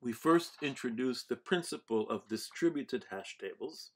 we first introduced the principle of distributed hash tables.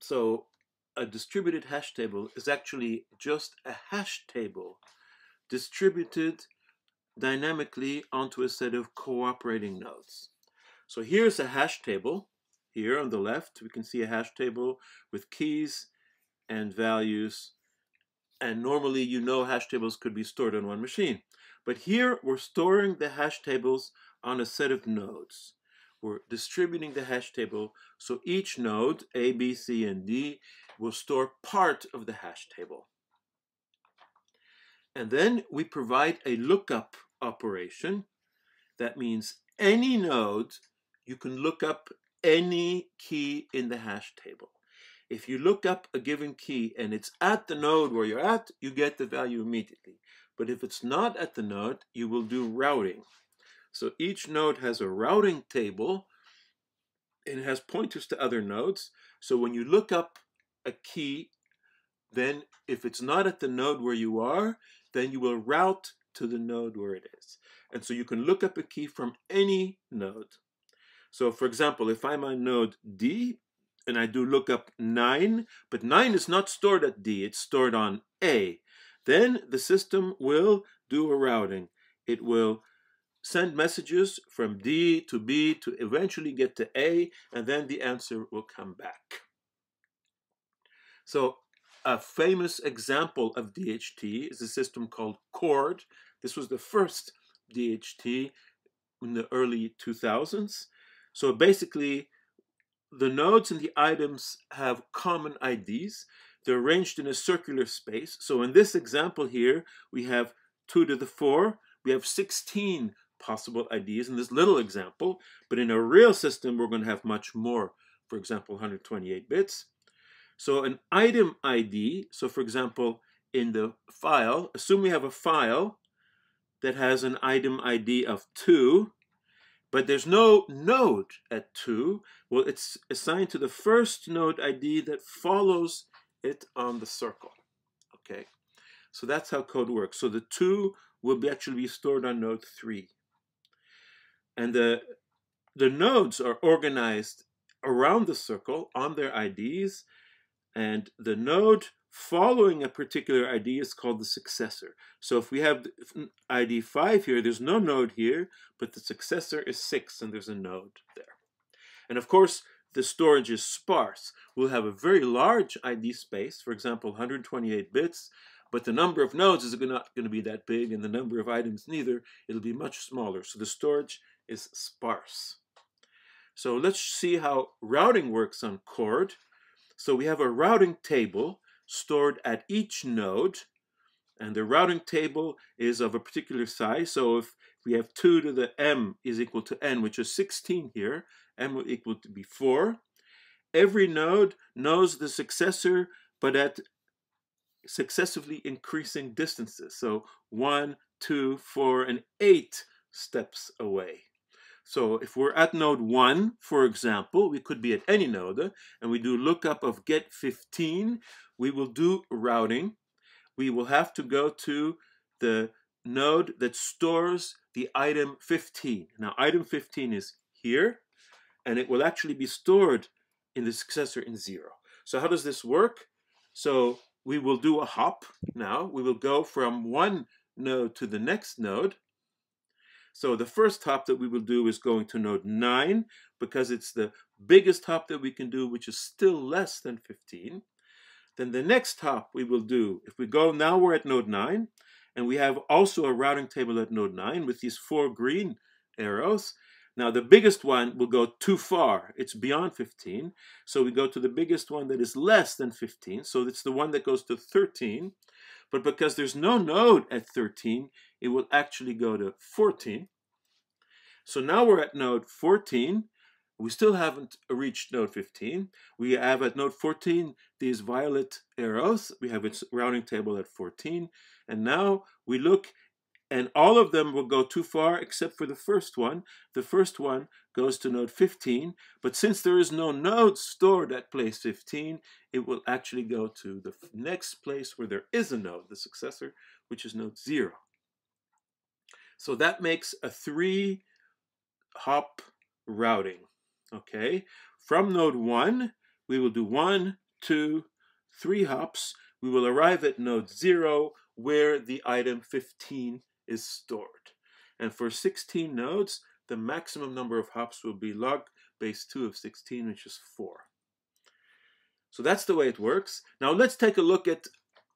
So a distributed hash table is actually just a hash table distributed dynamically onto a set of cooperating nodes. So here's a hash table. Here on the left, we can see a hash table with keys and values. And normally, you know hash tables could be stored on one machine. But here, we're storing the hash tables on a set of nodes. We're distributing the hash table, so each node, A, B, C, and D, will store part of the hash table. And then we provide a lookup operation. That means any node, you can look up any key in the hash table. If you look up a given key and it's at the node where you're at, you get the value immediately. But if it's not at the node, you will do routing. So each node has a routing table and it has pointers to other nodes. So when you look up a key, then if it's not at the node where you are, then you will route to the node where it is. And so you can look up a key from any node. So for example, if I'm on node D and I do look up 9, but 9 is not stored at D, it's stored on A, then the system will do a routing. It will send messages from D to B to eventually get to A, and then the answer will come back. So a famous example of DHT is a system called CHORD. This was the first DHT in the early 2000s. So basically, the nodes and the items have common IDs. They're arranged in a circular space. So in this example here, we have 2 to the 4. We have 16 possible IDs in this little example. But in a real system, we're going to have much more. For example, 128 bits. So an item ID, so for example, in the file, assume we have a file that has an item ID of 2, but there's no node at 2. Well, it's assigned to the first node ID that follows it on the circle. Okay, so that's how Chord works. So the 2 will be actually be stored on node 3. And the, the nodes are organized around the circle on their IDs, and the node following a particular ID is called the successor. So if we have ID 5 here, there's no node here, but the successor is 6, and there's a node there. And of course, the storage is sparse. We'll have a very large ID space, for example, 128 bits, but the number of nodes is not going to be that big, and the number of items neither. It'll be much smaller. So the storage is sparse. So let's see how routing works on CHORD. So we have a routing table stored at each node, and the routing table is of a particular size. So if we have 2 to the m is equal to n, which is 16 here, m will equal to be 4. Every node knows the successor, but at successively increasing distances. So 1, 2, 4, and 8 steps away. So if we're at node 1, for example, we could be at any node, and we do lookup of get 15, we will do routing. We will have to go to the node that stores the item 15. Now, item 15 is here, and it will actually be stored in the successor in 0. So how does this work? So we will do a hop now. We will go from one node to the next node, so the first hop that we will do is going to node 9 because it's the biggest hop that we can do, which is still less than 15. Then the next hop we will do, if we go, now we're at node 9, and we have also a routing table at node 9 with these four green arrows. Now the biggest one will go too far. It's beyond 15. So we go to the biggest one that is less than 15. So it's the one that goes to 13. But because there's no node at 13, it will actually go to 14. So now we're at node 14. We still haven't reached node 15. We have at node 14 these violet arrows. We have its routing table at 14. And now we look and all of them will go too far except for the first one. The first one goes to node 15, but since there is no node stored at place 15, it will actually go to the next place where there is a node, the successor, which is node 0. So that makes a three hop routing. Okay, from node 1, we will do one, two, three hops. We will arrive at node 0 where the item 15 is stored. And for 16 nodes, the maximum number of hops will be log base 2 of 16, which is 4. So that's the way it works. Now let's take a look at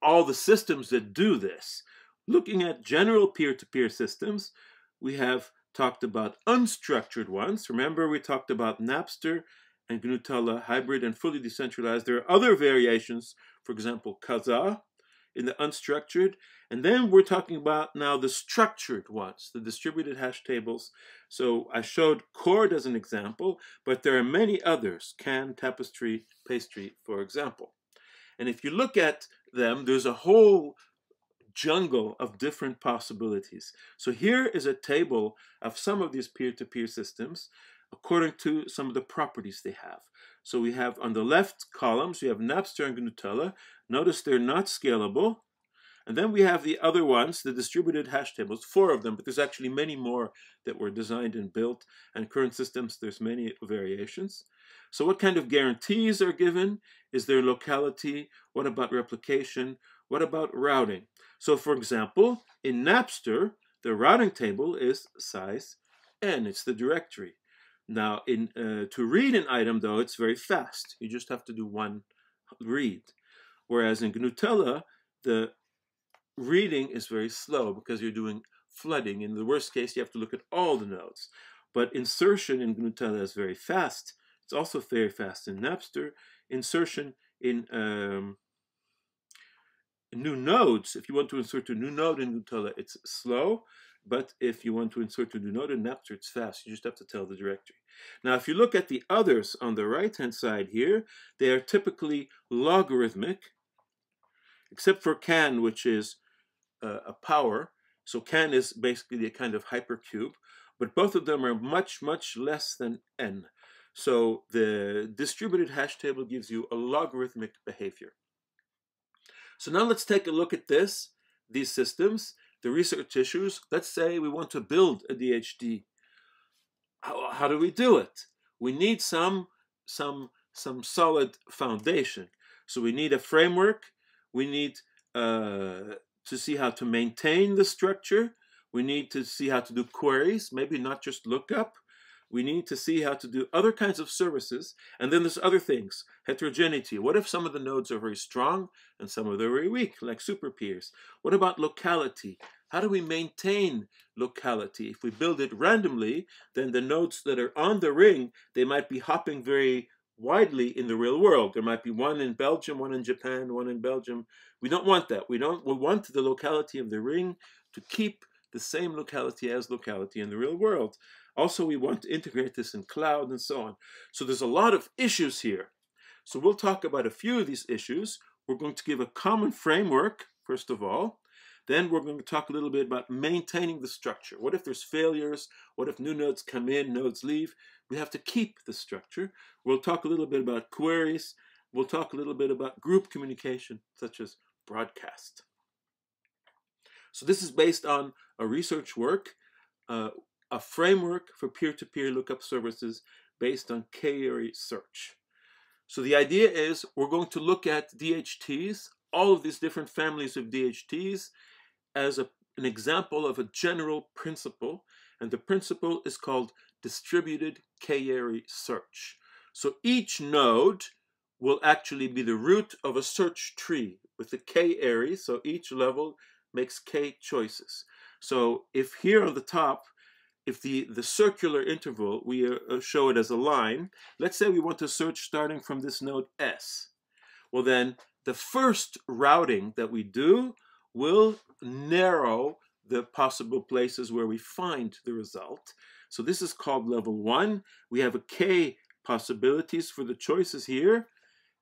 all the systems that do this. Looking at general peer-to-peer -peer systems, we have talked about unstructured ones. Remember we talked about Napster and Gnutella hybrid and fully decentralized. There are other variations, for example, Kazaa in the unstructured. And then we're talking about now the structured ones, the distributed hash tables. So I showed Chord as an example, but there are many others, CAN, Tapestry, Pastry, for example. And if you look at them, there's a whole jungle of different possibilities. So here is a table of some of these peer-to-peer -peer systems according to some of the properties they have. So we have on the left columns, we have Napster and Gnutella. Notice they're not scalable. And then we have the other ones, the distributed hash tables, four of them, but there's actually many more that were designed and built. And current systems, there's many variations. So what kind of guarantees are given? Is there locality? What about replication? What about routing? So for example, in Napster, the routing table is size n, it's the directory. Now, in uh, to read an item, though, it's very fast. You just have to do one read. Whereas in Gnutella, the reading is very slow because you're doing flooding. In the worst case, you have to look at all the nodes. But insertion in Gnutella is very fast. It's also very fast in Napster. Insertion in um, new nodes, if you want to insert a new node in Gnutella, it's slow. But if you want to insert node in Napster, it's fast. You just have to tell the directory. Now, if you look at the others on the right-hand side here, they are typically logarithmic, except for CAN, which is uh, a power. So CAN is basically a kind of hypercube, but both of them are much, much less than n. So the distributed hash table gives you a logarithmic behavior. So now let's take a look at this, these systems, the research issues. Let's say we want to build a DHT. How, how do we do it? We need some, some, some solid foundation. So we need a framework. We need uh, to see how to maintain the structure. We need to see how to do queries, maybe not just lookup. We need to see how to do other kinds of services. And then there's other things, heterogeneity. What if some of the nodes are very strong and some of them are very weak, like super peers? What about locality? How do we maintain locality? If we build it randomly, then the nodes that are on the ring, they might be hopping very widely in the real world. There might be one in Belgium, one in Japan, one in Belgium. We don't want that. We don't we want the locality of the ring to keep the same locality as locality in the real world. Also, we want to integrate this in cloud and so on. So there's a lot of issues here. So we'll talk about a few of these issues. We're going to give a common framework, first of all. Then we're going to talk a little bit about maintaining the structure. What if there's failures? What if new nodes come in, nodes leave? We have to keep the structure. We'll talk a little bit about queries. We'll talk a little bit about group communication, such as broadcast. So this is based on a research work uh, a framework for peer-to-peer lookup services based on k-ary search. So the idea is we're going to look at DHTs, all of these different families of DHTs, as a, an example of a general principle, and the principle is called distributed k-ary search. So each node will actually be the root of a search tree with the k-ary, so each level makes k choices. So if here on the top if the, the circular interval, we uh, uh, show it as a line, let's say we want to search starting from this node S. Well then, the first routing that we do will narrow the possible places where we find the result. So this is called level one. We have a K possibilities for the choices here.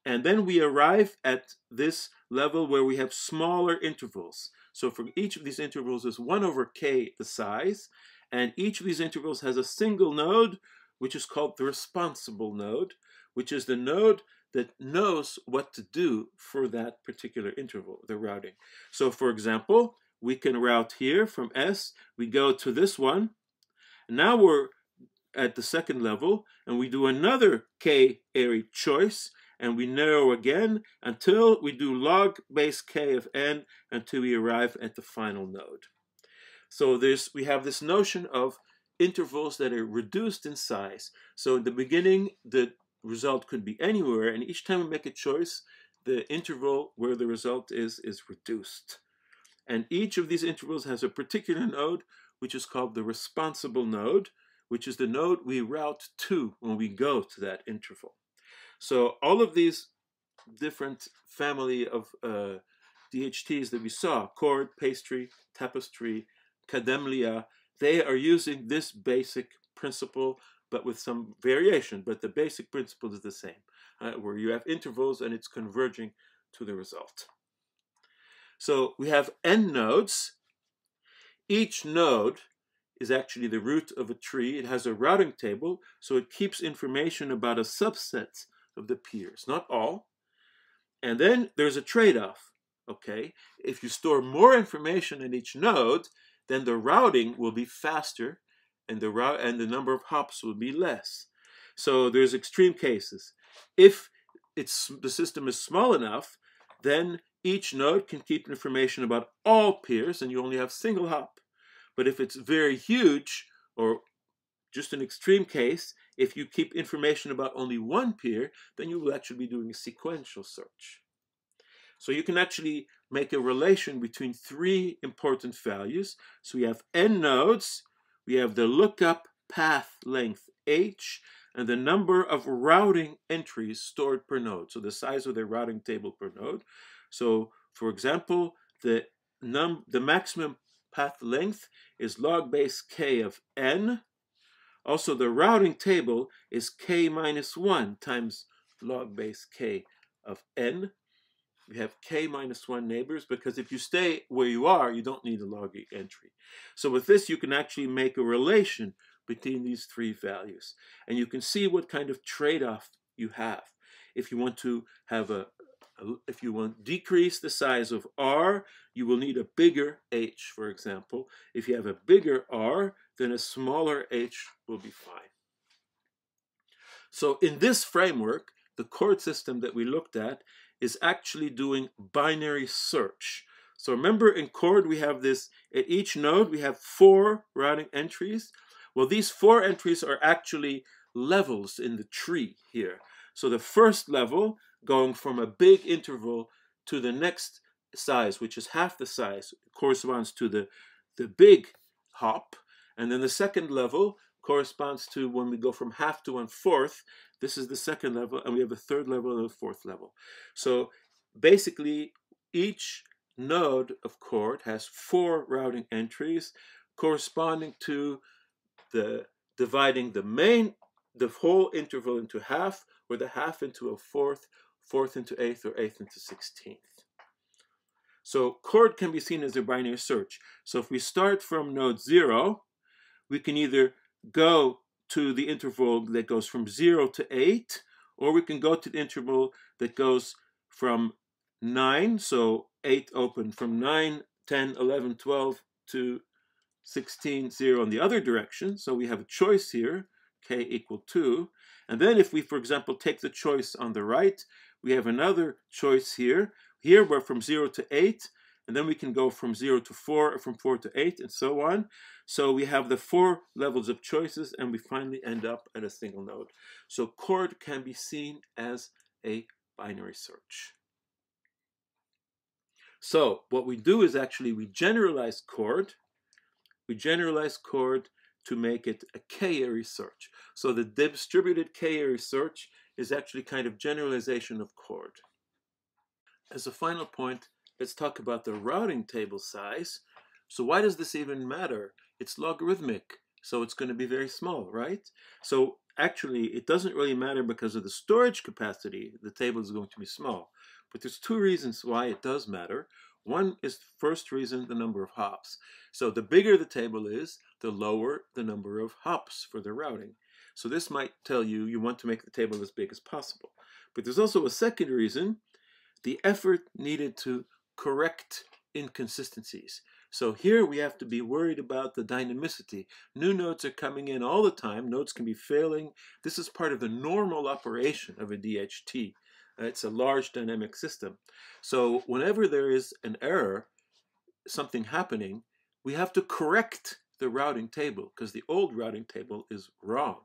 And then we arrive at this level where we have smaller intervals. So for each of these intervals is 1 over k the size. And each of these intervals has a single node, which is called the responsible node, which is the node that knows what to do for that particular interval, the routing. So for example, we can route here from S, we go to this one. Now we're at the second level, and we do another k array choice, and we narrow again until we do log base k of n until we arrive at the final node. So there's we have this notion of intervals that are reduced in size. So in the beginning, the result could be anywhere, and each time we make a choice, the interval where the result is is reduced. And each of these intervals has a particular node, which is called the responsible node, which is the node we route to when we go to that interval. So all of these different family of uh, DHTs that we saw, Chord, pastry, tapestry, kademlia, they are using this basic principle, but with some variation. But the basic principle is the same, uh, where you have intervals and it's converging to the result. So we have n nodes. Each node is actually the root of a tree. It has a routing table, so it keeps information about a subset of the peers, not all. And then there's a trade-off, okay? If you store more information in each node, then the routing will be faster and the route and the number of hops will be less. So there's extreme cases. If it's the system is small enough, then each node can keep information about all peers and you only have single hop. But if it's very huge or just an extreme case, if you keep information about only one peer, then you will actually be doing a sequential search. So you can actually make a relation between three important values. So we have n nodes, we have the lookup path length h, and the number of routing entries stored per node. So the size of the routing table per node. So for example, the num the maximum path length is log base k of n. Also the routing table is k minus 1 times log base k of n we have k minus 1 neighbors because if you stay where you are, you don't need a log entry. So with this, you can actually make a relation between these three values. And you can see what kind of trade-off you have. If you want to have a, a, if you want decrease the size of r, you will need a bigger h, for example. If you have a bigger r, then a smaller h will be fine. So in this framework, the chord system that we looked at is actually doing binary search. So remember in chord we have this, at each node we have four routing entries. Well, these four entries are actually levels in the tree here. So the first level going from a big interval to the next size, which is half the size, corresponds to the, the big hop. And then the second level corresponds to when we go from half to one fourth, this is the second level, and we have a third level and a fourth level. So basically, each node of chord has four routing entries corresponding to the dividing the main, the whole interval into half, or the half into a fourth, fourth into eighth, or eighth into sixteenth. So chord can be seen as a binary search. So if we start from node zero, we can either go to the interval that goes from 0 to 8, or we can go to the interval that goes from 9, so 8 open, from 9, 10, 11, 12 to 16, 0 in the other direction. So we have a choice here, k equal 2. And then if we, for example, take the choice on the right, we have another choice here. Here we're from 0 to 8, and then we can go from 0 to 4, from 4 to 8, and so on. So we have the four levels of choices, and we finally end up at a single node. So chord can be seen as a binary search. So what we do is actually we generalize chord. We generalize chord to make it a k-ary search. So the distributed k-ary search is actually kind of generalization of chord. As a final point, let's talk about the routing table size. So why does this even matter? It's logarithmic, so it's going to be very small, right? So actually, it doesn't really matter because of the storage capacity. The table is going to be small. But there's two reasons why it does matter. One is first reason, the number of hops. So the bigger the table is, the lower the number of hops for the routing. So this might tell you you want to make the table as big as possible. But there's also a second reason, the effort needed to correct inconsistencies. So here we have to be worried about the dynamicity. New nodes are coming in all the time. Nodes can be failing. This is part of the normal operation of a DHT. Uh, it's a large dynamic system. So whenever there is an error, something happening, we have to correct the routing table because the old routing table is wrong.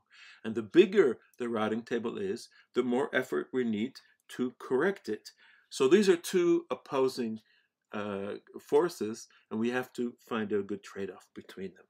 And the bigger the routing table is, the more effort we need to correct it. So these are two opposing uh, forces, and we have to find a good trade off between them.